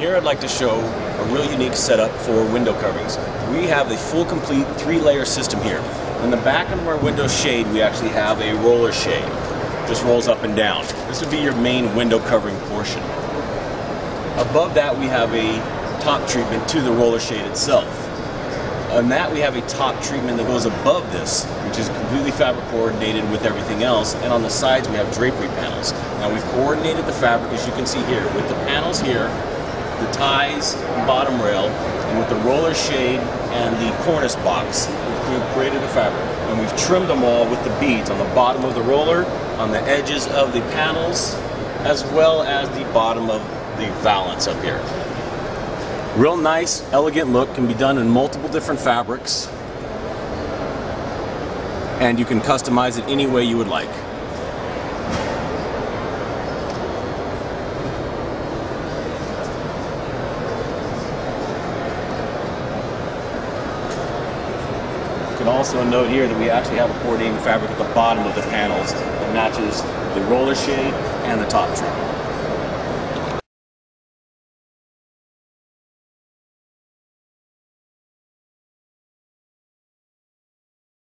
here I'd like to show a real unique setup for window coverings. We have a full complete three layer system here. In the back of our window shade we actually have a roller shade. Just rolls up and down. This would be your main window covering portion. Above that we have a top treatment to the roller shade itself. On that we have a top treatment that goes above this, which is completely fabric coordinated with everything else. And on the sides we have drapery panels. Now we've coordinated the fabric, as you can see here, with the panels here, the ties, bottom rail, and with the roller shade and the cornice box, we've created the fabric. And we've trimmed them all with the beads on the bottom of the roller, on the edges of the panels, as well as the bottom of the valance up here. Real nice, elegant look can be done in multiple different fabrics. And you can customize it any way you would like. Also note here that we actually have a coordinating fabric at the bottom of the panels that matches the roller shade and the top trim.